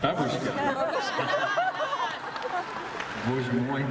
Tá buscando? Buscou, hein?